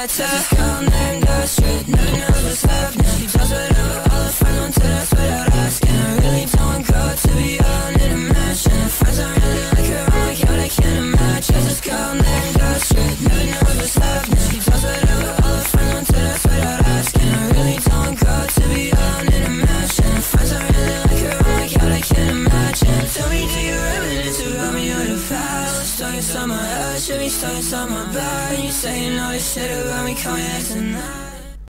better. Just count and the street past Let's start your summer, I should be starting summer But you saying all this shit about me, coming acting now